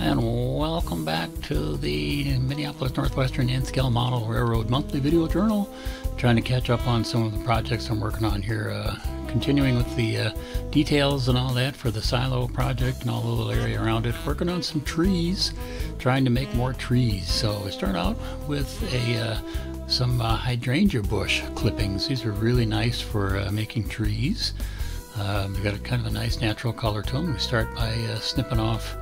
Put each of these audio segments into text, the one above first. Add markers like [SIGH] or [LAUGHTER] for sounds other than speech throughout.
And welcome back to the Minneapolis Northwestern N-Scale Model Railroad Monthly Video Journal. Trying to catch up on some of the projects I'm working on here. Uh, continuing with the uh, details and all that for the silo project and all the little area around it. Working on some trees, trying to make more trees. So we start out with a uh, some uh, hydrangea bush clippings. These are really nice for uh, making trees. Um, they've got a kind of a nice natural color to them. We start by uh, snipping off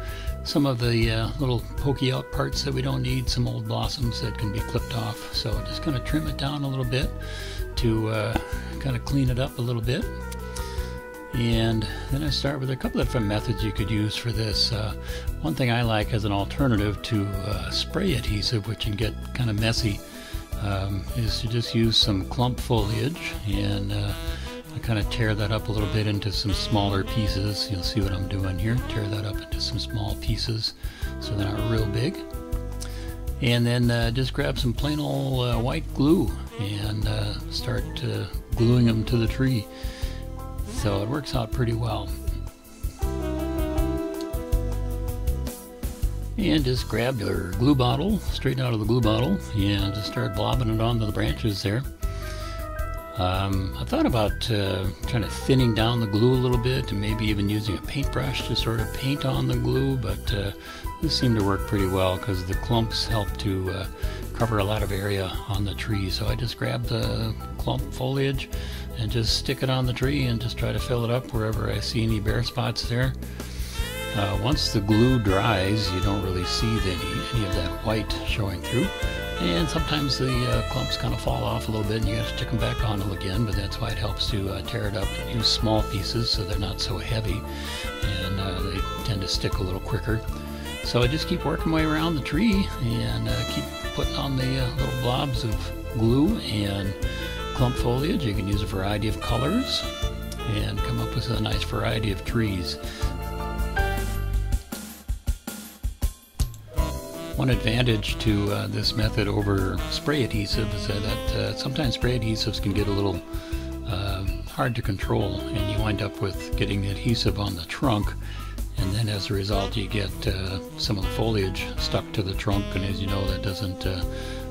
some of the uh, little pokey out parts that we don't need, some old blossoms that can be clipped off. So just going to trim it down a little bit to uh, kind of clean it up a little bit. And then I start with a couple of different methods you could use for this. Uh, one thing I like as an alternative to uh, spray adhesive, which can get kind of messy, um, is to just use some clump foliage and uh, I kind of tear that up a little bit into some smaller pieces. You'll see what I'm doing here. Tear that up into some small pieces so they're not real big. And then uh, just grab some plain old uh, white glue and uh, start gluing them to the tree. So it works out pretty well. And just grab your glue bottle, straight out of the glue bottle, and just start blobbing it onto the branches there. Um, I thought about uh, trying to thinning down the glue a little bit and maybe even using a paintbrush to sort of paint on the glue, but uh, this seemed to work pretty well because the clumps help to uh, cover a lot of area on the tree. So I just grabbed the clump foliage and just stick it on the tree and just try to fill it up wherever I see any bare spots there. Uh, once the glue dries, you don't really see any, any of that white showing through. And sometimes the uh, clumps kind of fall off a little bit and you have to stick them back on again, but that's why it helps to uh, tear it up and use small pieces so they're not so heavy and uh, they tend to stick a little quicker. So I just keep working my way around the tree and uh, keep putting on the uh, little blobs of glue and clump foliage. You can use a variety of colors and come up with a nice variety of trees. One advantage to uh, this method over spray adhesive is that uh, sometimes spray adhesives can get a little uh, hard to control and you wind up with getting the adhesive on the trunk and then as a result you get uh, some of the foliage stuck to the trunk and as you know that doesn't uh,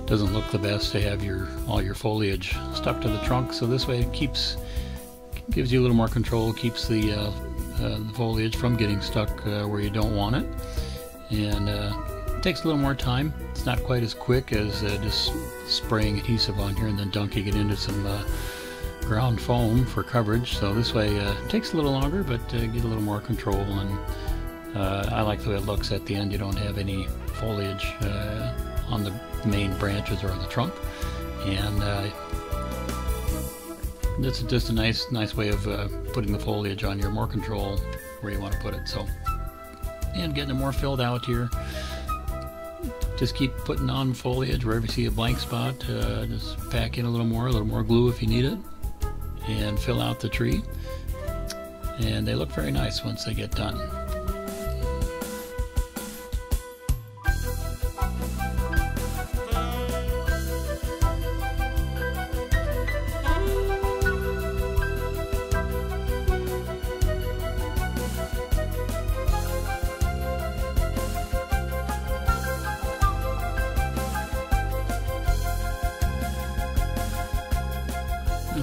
doesn't look the best to have your all your foliage stuck to the trunk so this way it keeps gives you a little more control keeps the, uh, the foliage from getting stuck where you don't want it and takes a little more time. It's not quite as quick as uh, just spraying adhesive on here and then dunking it into some uh, ground foam for coverage. So this way uh, it takes a little longer, but uh, get a little more control. And uh, I like the way it looks at the end. You don't have any foliage uh, on the main branches or on the trunk. And is just a nice, nice way of putting the foliage on here. More control where you want to put it. So, and getting it more filled out here. Just keep putting on foliage wherever you see a blank spot. Uh, just pack in a little more, a little more glue if you need it, and fill out the tree. And they look very nice once they get done.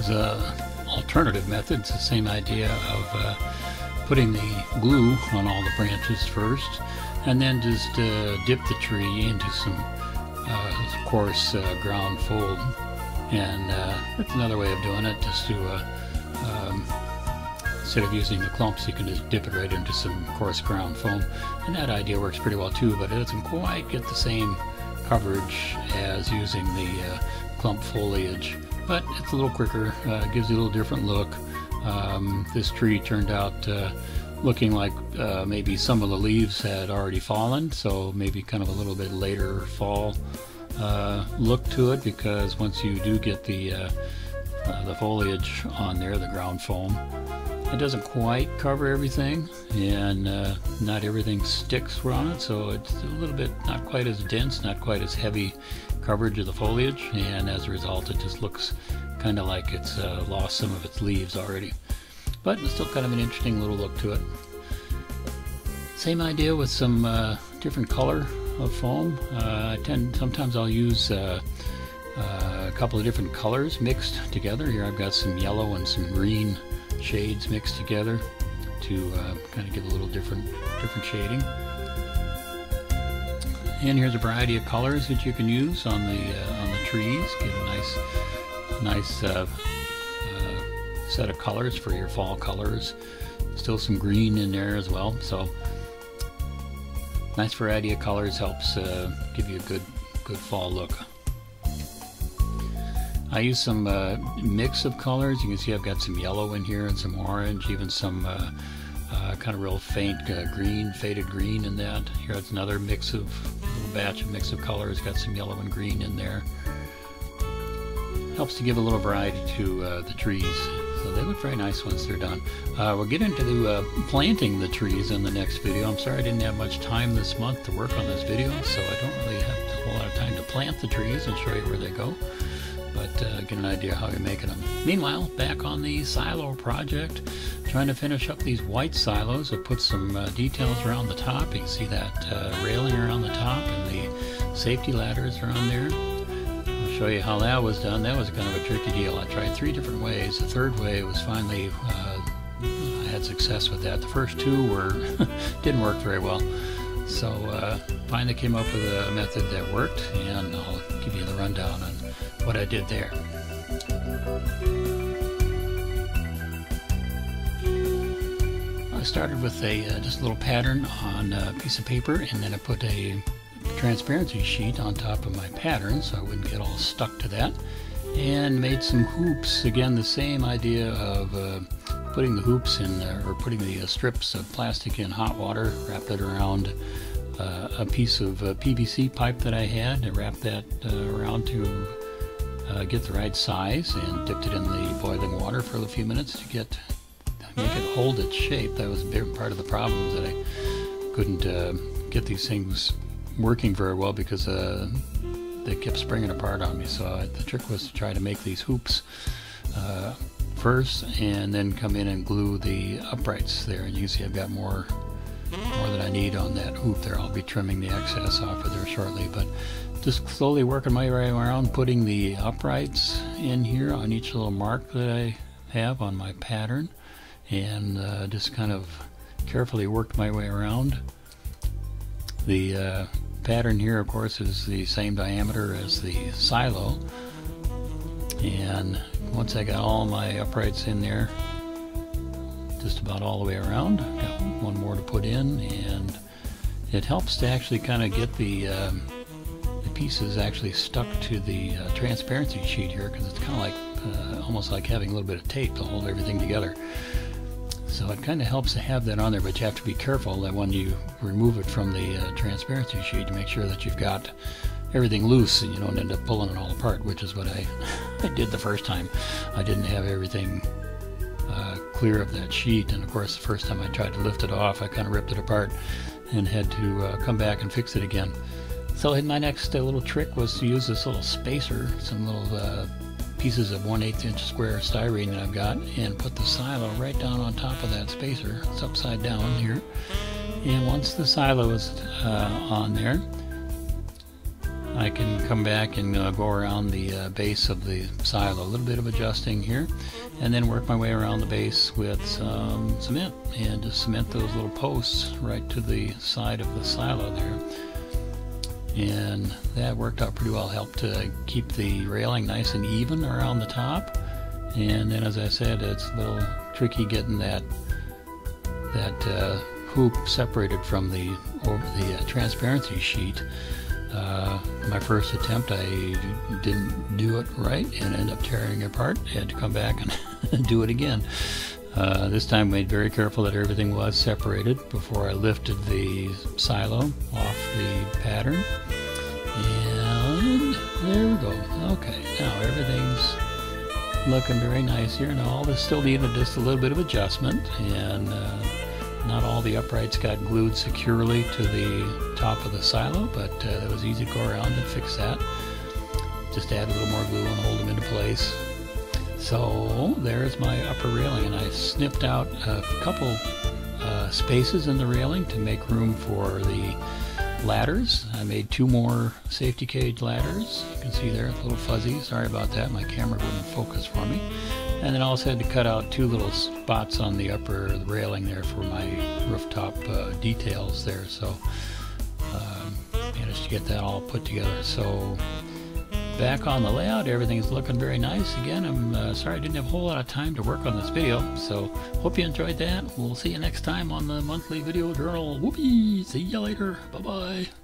Is a alternative method. It's the same idea of uh, putting the glue on all the branches first and then just uh, dip the tree into some uh, coarse uh, ground foam and uh, that's another way of doing it just to uh, um, instead of using the clumps you can just dip it right into some coarse ground foam. And that idea works pretty well too but it doesn't quite get the same coverage as using the clump foliage but it's a little quicker, uh, gives you a little different look. Um, this tree turned out uh, looking like uh, maybe some of the leaves had already fallen, so maybe kind of a little bit later fall uh, look to it because once you do get the uh, uh, the foliage on there, the ground foam, it doesn't quite cover everything and uh, not everything sticks on it so it's a little bit not quite as dense not quite as heavy coverage of the foliage and as a result it just looks kind of like it's uh, lost some of its leaves already. But it's still kind of an interesting little look to it. Same idea with some uh, different color of foam. Uh, I tend sometimes I'll use uh, uh, couple of different colors mixed together. Here I've got some yellow and some green shades mixed together to uh, kind of give a little different different shading. And here's a variety of colors that you can use on the uh, on the trees. Get a nice nice uh, uh, set of colors for your fall colors. Still some green in there as well. So nice variety of colors helps uh, give you a good good fall look. I use some uh, mix of colors. You can see I've got some yellow in here and some orange, even some uh, uh, kind of real faint uh, green, faded green in that. Here's another mix of little batch of mix of colors. Got some yellow and green in there. Helps to give a little variety to uh, the trees. So they look very nice once they're done. Uh, we'll get into the, planting the trees in the next video. I'm sorry I didn't have much time this month to work on this video, so I don't really have a whole lot of time to plant the trees and show you where they go but uh, get an idea how you're making them. Meanwhile, back on the silo project, trying to finish up these white silos. I put some uh, details around the top. You can see that uh, railing around the top and the safety ladders around there. I'll show you how that was done. That was kind of a tricky deal. I tried three different ways. The third way was finally, uh, I had success with that. The first two were [LAUGHS] didn't work very well. So uh, finally came up with a method that worked, and I'll give you the rundown on what I did there. I started with a uh, just a little pattern on a piece of paper, and then I put a transparency sheet on top of my pattern so I wouldn't get all stuck to that, and made some hoops. Again, the same idea of uh, putting the hoops in, uh, or putting the uh, strips of plastic in hot water, wrapped it around uh, a piece of uh, PVC pipe that I had. and wrapped that around to uh, get the right size and dipped it in the boiling water for a few minutes to get make it hold its shape. That was a big part of the problem that I couldn't uh, get these things working very well because uh, they kept springing apart on me. So I, the trick was to try to make these hoops uh, first and then come in and glue the uprights there. And you can see I've got more more than I need on that hoop there. I'll be trimming the excess off of there shortly. But just slowly working my way around, putting the uprights in here on each little mark that I have on my pattern, and uh, just kind of carefully worked my way around. The uh, pattern here, of course, is the same diameter as the silo, and once I got all my uprights in there, just about all the way around, got one more to put in, and it helps to actually kind of get the um, pieces actually stuck to the uh, transparency sheet here because it's kind of like uh, almost like having a little bit of tape to hold everything together. So it kind of helps to have that on there, but you have to be careful that when you remove it from the uh, transparency sheet, you make sure that you've got everything loose and you don't end up pulling it all apart, which is what I, [LAUGHS] I did the first time. I didn't have everything clear of that sheet, and of course, the first time I tried to lift it off, I kind of ripped it apart and had to uh, come back and fix it again. So in my next uh, little trick was to use this little spacer, some little uh, pieces of 1 8 inch square styrene that I've got, and put the silo right down on top of that spacer. It's upside down here. And once the silo is uh, on there, I can come back and uh, go around the uh, base of the silo. A little bit of adjusting here, and then work my way around the base with some cement, and just cement those little posts right to the side of the silo there and that worked out pretty well. Helped to keep the railing nice and even around the top. And then, as I said, it's a little tricky getting that that uh, hoop separated from the over the uh, transparency sheet. Uh, my first attempt, I didn't do it right and ended up tearing it apart. I had to come back and [LAUGHS] do it again. Uh, this time made very careful that everything was separated before I lifted the silo off the pattern. And there we go. Okay, now everything's looking very nice here. Now all this still needed just a little bit of adjustment and uh, not all the uprights got glued securely to the top of the silo, but uh, it was easy to go around and fix that. just add a little more glue and hold them into place. So there's my upper railing and I snipped out a couple uh, spaces in the railing to make room for the ladders. I made two more safety cage ladders. You can see there, a little fuzzy. Sorry about that. My camera wouldn't focus for me. And then I also had to cut out two little spots on the upper railing there for my rooftop uh, details there. So um, managed to get that all put together. So back on the layout, everything's looking very nice. Again, I'm uh, sorry I didn't have a whole lot of time to work on this video. So hope you enjoyed that. We'll see you next time on the monthly video journal. Whoopee! See you later. Bye-bye.